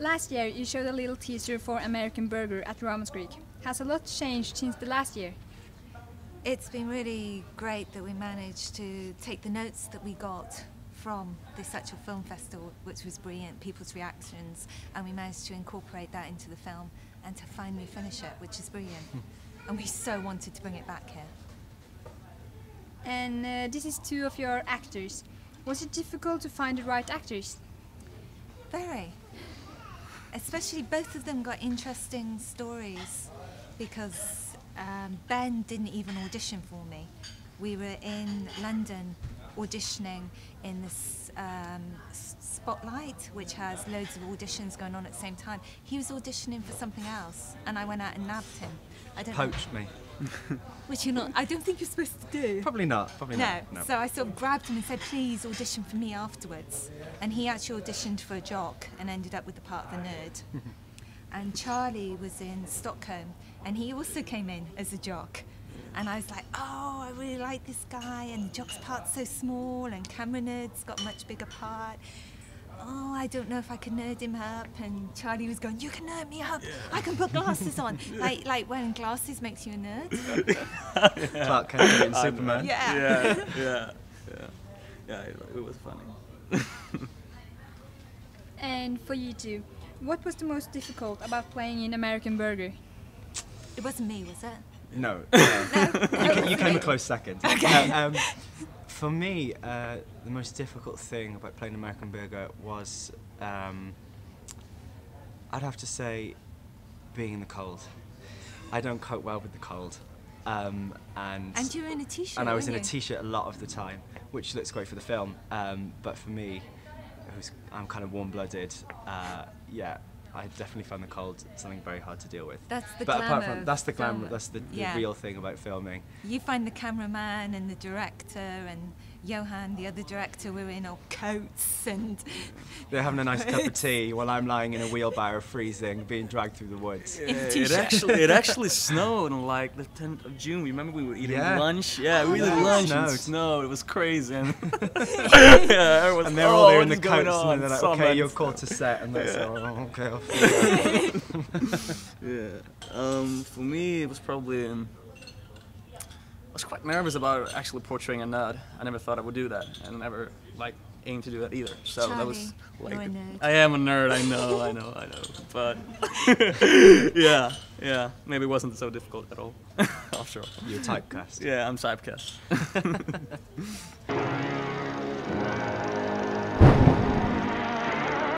Last year, you showed a little teaser for American Burger at Ramaskrik. Has a lot changed since the last year? It's been really great that we managed to take the notes that we got from the Satchel Film Festival, which was brilliant, people's reactions, and we managed to incorporate that into the film and to finally finish it, which is brilliant. and we so wanted to bring it back here. And uh, this is two of your actors. Was it difficult to find the right actors? Very. Especially both of them got interesting stories because um, Ben didn't even audition for me. We were in London auditioning in this um, Spotlight, which has loads of auditions going on at the same time. He was auditioning for something else, and I went out and nabbed him. I don't Poached know. me. Which you're not. I don't think you're supposed to do. Probably not. Probably no. not. No. So I sort of grabbed him and said, "Please audition for me afterwards." And he actually auditioned for a jock and ended up with the part of the nerd. and Charlie was in Stockholm, and he also came in as a jock. And I was like, oh, I really like this guy, and the jock's part's so small, and Cameron Nerd's got a much bigger part oh, I don't know if I can nerd him up. And Charlie was going, you can nerd me up. Yeah. I can put glasses on. like like wearing glasses makes you a nerd. yeah. Clark Kent and Superman. Yeah. Yeah, yeah, yeah. Yeah, it was funny. and for you two, what was the most difficult about playing in American Burger? It wasn't me, was it? No. no? you, you came a close second. Okay. Um, for me, uh, the most difficult thing about playing American Burger was, um, I'd have to say, being in the cold. I don't cope well with the cold. Um, and and you were in a t-shirt. And I was in you? a t-shirt a lot of the time, which looks great for the film. Um, but for me, was, I'm kind of warm-blooded. Uh, yeah, I definitely found the cold something very hard to deal with. That's the but glamour. apart from that's the glamour. That's the, the yeah. real thing about filming. You find the cameraman and the director and Johan, the other director, we were in all coats and. They're having a nice cup of tea while I'm lying in a wheelbarrow, freezing, being dragged through the woods. Yeah, it actually it actually snowed on like the 10th of June. Remember we were eating yeah. lunch? Yeah, we were eating lunch snowed. and snowed. It was crazy. And, yeah, was, and they're all there in the coats, and they're like, "Okay, you're called to set," and they're yeah. "Oh, okay." yeah. Um, for me, it was probably. Um, was quite nervous about actually portraying a nerd. I never thought I would do that, and never like aimed to do that either. So Charlie, that was like, you're a nerd. I am a nerd. I know, I know, I know. But yeah, yeah, maybe it wasn't so difficult at all. After all, you're typecast. Yeah, I'm typecast.